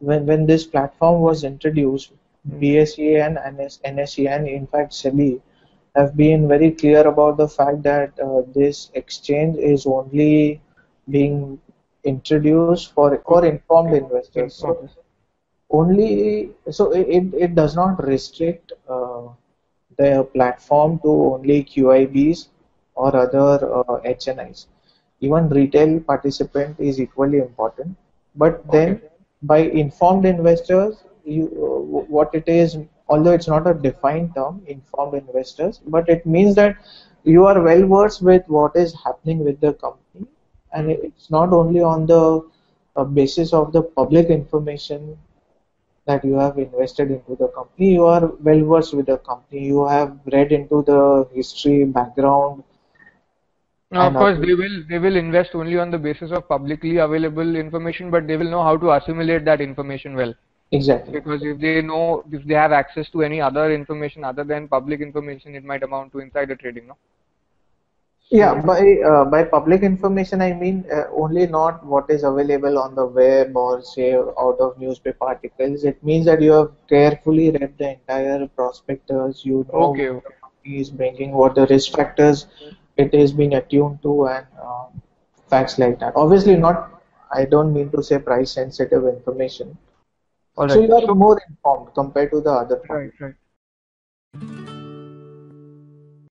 when when this platform was introduced, BSE and NS, NSE and in fact SEBI have been very clear about the fact that uh, this exchange is only being introduced for for informed investors. So only so it, it does not restrict uh, the platform to only QIBs or other uh, HNIs. Even retail participant is equally important. But then okay. By informed investors, you, uh, what it is, although it's not a defined term, informed investors, but it means that you are well versed with what is happening with the company, and it's not only on the uh, basis of the public information that you have invested into the company, you are well versed with the company, you have read into the history, background. Now, of course, they will they will invest only on the basis of publicly available information, but they will know how to assimilate that information well. Exactly. Because if they know, if they have access to any other information other than public information, it might amount to insider trading, no? Yeah, by uh, by public information, I mean uh, only not what is available on the web or say out of newspaper articles. It means that you have carefully read the entire prospectus. You know okay, what the company is bringing, what the risk factors it is being attuned to, and um, facts like that. Obviously, not. I don't mean to say price sensitive information, Right. So you are more informed compared to the other. Right, right.